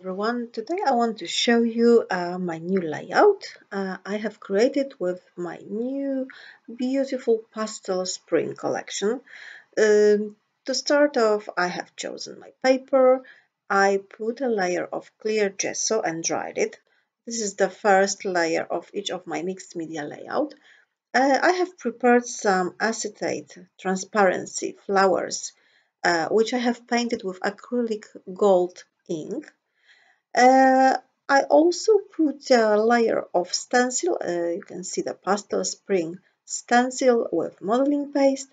Everyone, today I want to show you uh, my new layout uh, I have created with my new beautiful pastel spring collection. Um, to start off I have chosen my paper, I put a layer of clear gesso and dried it. This is the first layer of each of my mixed media layout. Uh, I have prepared some acetate transparency flowers uh, which I have painted with acrylic gold ink uh, I also put a layer of stencil, uh, you can see the pastel spring stencil with modeling paste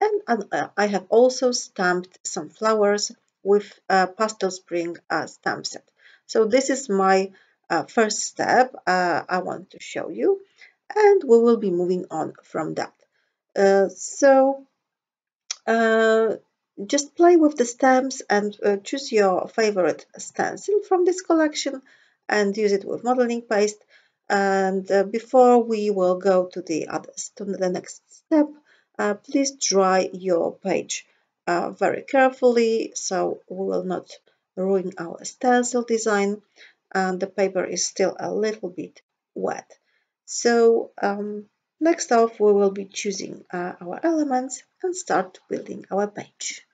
and uh, I have also stamped some flowers with a pastel spring uh, stamp set. So this is my uh, first step uh, I want to show you and we will be moving on from that. So just play with the stamps and uh, choose your favorite stencil from this collection and use it with modeling paste. And uh, before we will go to the others, to the next step, uh, please dry your page uh, very carefully so we will not ruin our stencil design. And the paper is still a little bit wet. So um, next off, we will be choosing uh, our elements and start building our page.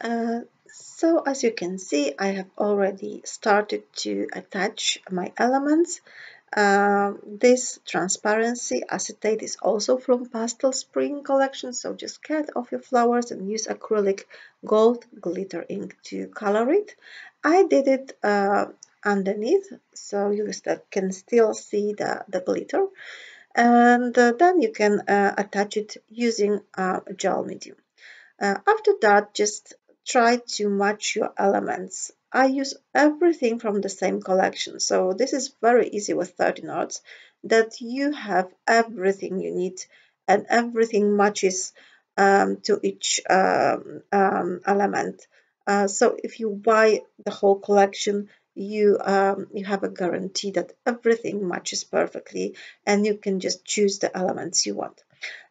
Uh, so as you can see, I have already started to attach my elements. Uh, this transparency acetate is also from Pastel Spring collection, so just cut off your flowers and use acrylic gold glitter ink to color it. I did it uh, underneath, so you can still see the, the glitter. And uh, then you can uh, attach it using gel medium. Uh, after that, just try to match your elements. I use everything from the same collection, so this is very easy with 13 arts that you have everything you need and everything matches um, to each um, um, element. Uh, so if you buy the whole collection, you um, you have a guarantee that everything matches perfectly and you can just choose the elements you want.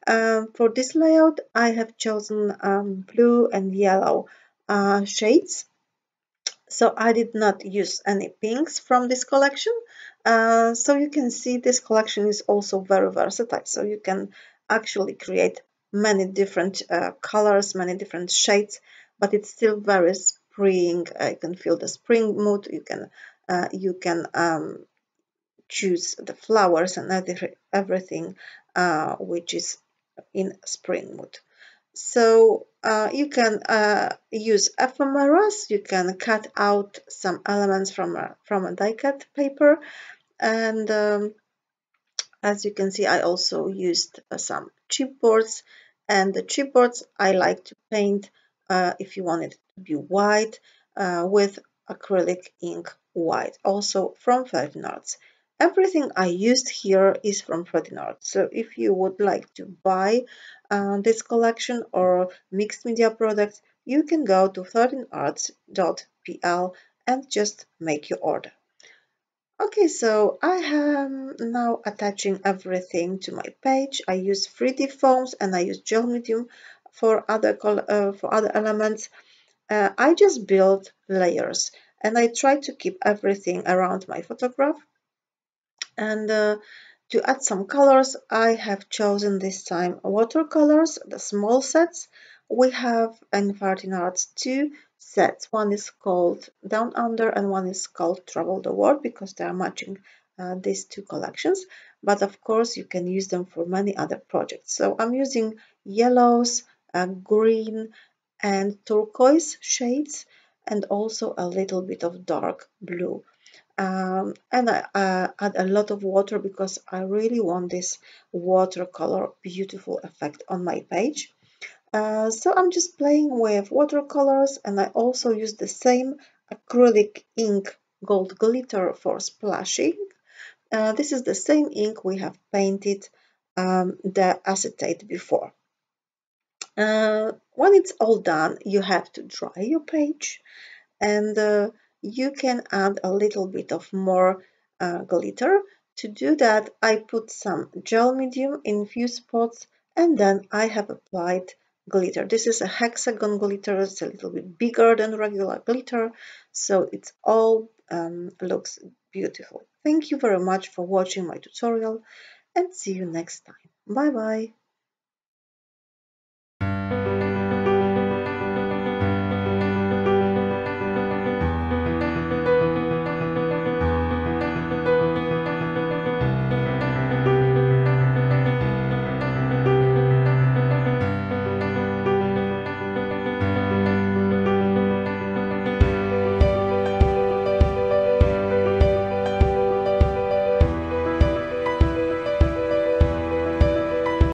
Um, for this layout, I have chosen um, blue and yellow uh, shades. So I did not use any pinks from this collection. Uh, so you can see this collection is also very versatile. So you can actually create many different uh, colors, many different shades, but it's still very spring. Uh, you can feel the spring mood. You can uh, you can um, choose the flowers and everything uh, which is in spring mood. So uh, you can uh, use ephemeras, you can cut out some elements from a, from a die cut paper. And um, as you can see I also used uh, some chipboards and the chipboards I like to paint uh, if you want it to be white uh, with acrylic ink white also from 13 Arts. Everything I used here is from 13 Arts. So if you would like to buy uh, this collection or mixed media products, you can go to 13arts.pl and just make your order. Okay, so I am now attaching everything to my page. I use 3D foams and I use gel medium for other uh, for other elements. Uh, I just build layers and I try to keep everything around my photograph and uh, to add some colors, I have chosen this time watercolors, the small sets. We have in 13 Arts two sets. One is called Down Under and one is called Travel the World because they are matching uh, these two collections. But of course, you can use them for many other projects. So I'm using yellows, uh, green, and turquoise shades, and also a little bit of dark blue um, and I uh, add a lot of water because I really want this watercolor beautiful effect on my page. Uh, so I'm just playing with watercolors and I also use the same acrylic ink gold glitter for splashing. Uh, this is the same ink we have painted um, the acetate before. Uh, when it's all done, you have to dry your page and uh, you can add a little bit of more uh, glitter. To do that, I put some gel medium in few spots and then I have applied glitter. This is a hexagon glitter, it's a little bit bigger than regular glitter, so it all um, looks beautiful. Thank you very much for watching my tutorial and see you next time. Bye bye.